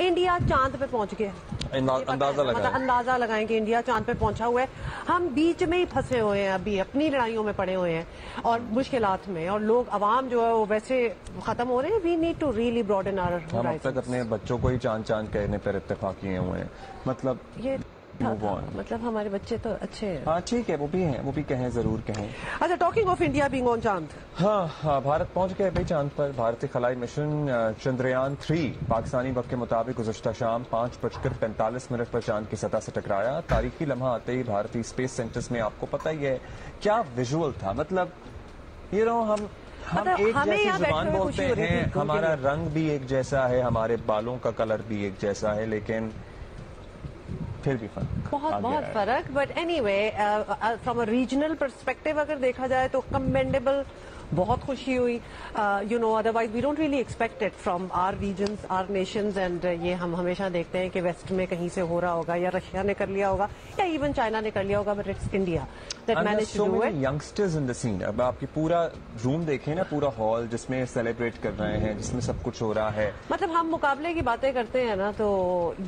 India चाँद पे पहुँच गया। अंदाज़ा मतलब लगाएँ। अंदाज़ा लगाएँ कि इंडिया चाँद पे पहुँचा हुआ है। हम बीच में ही फंसे हुए हैं अभी अपनी लड़ाइयों में पड़े हुए हैं और मुश्किल में। और लोग आवाम जो है वो वैसे खत्म हो रहे हैं। We need to really broaden or हम अब तक अपने बच्चों को ही चाँद चाँद कहने पर इतफाक किए हुए हैं। मतलब ये. मतलब हमारे बच्चे तो अच्छे हैं। हाँ ठीक है वो भी हैं वो भी कहें ज़रूर कहें। अच्छा talking of India being on चाँद हाँ हाँ भारत पहुँच गए भाई चाँद पर। भारतीय खलाई मिशन चंद्रयान थ्री। पाकिस्तानी वक्त के मुताबिक गुजशत शाम पाँच बजकर पैंतालीस मिनट पर चाँद की सतह से टकराया। तारीखी लम्हा आते ही भारतीय स्पेस सेंटर्स में आपको पता ही है क्या विजुअल था? मतलब ये रहो हम हम मतलब एक जैसी ज़ुबान बोलते हैं हमारा रंग भी एक जैसा है हमारे बालों का कलर भी एक जैसा है लेकिन फिर भी फ़र्क। बहुत बहुत फ़र्क but anyway from a regional perspective अगर देखा जाए तो कमेंडेबल बहुत खुशी हुई। You know otherwise we don't really expect it from our region our nation and ये हम हमेशा देखते हैं कि वेस्ट में कहीं से हो रहा होगा या रशिया ने कर लिया होगा या इवन चाइना ने कर लिया होगा but it's India that And there's manage so do many youngsters in the scene. अब आपकी पूरा रूम देखें ना पूरा हॉल जिसमें सेलिब्रेट कर रहे हैं जिसमें सब कुछ हो रहा है मतलब हम मुकाबले की बातें करते हैं ना तो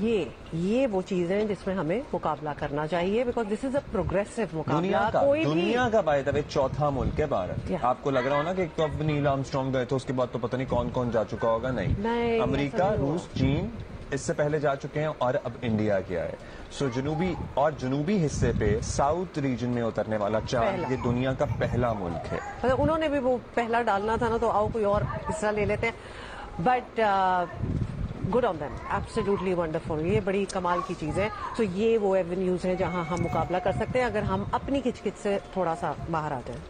ये ये वो चीज़ें हैं जिसमें हमें मुकाबला करना चाहिए because this is a progressive मुकाबला दुनिया का कोई दुनिया का बाय द वे चौथा मुल्क है भारत. आपको लग रहा हो ना कि तो अब नील आर्मस्ट्रॉन्ग गए थे उसके बाद तो पता नहीं कौन कौन जा चुका होगा नहीं, अमेरिका। रूस चीन इससे पहले जा चुके हैं और अब इंडिया गया है सो जनूबी और जनूबी हिस्से पे साउथ रीजन में उतरने वाला चाँद ये दुनिया का पहला मुल्क है। मतलब उन्होंने भी वो पहला डालना था ना तो आओ कोई और हिस्सा ले लेते हैं। But good on them absolutely wonderful ये बड़ी कमाल की चीज़ है। तो ये वो एवेन्यूज हैं जहाँ हम मुकाबला कर सकते हैं अगर हम अपनी किचकिच से थोड़ा सा बाहर आ जाएँ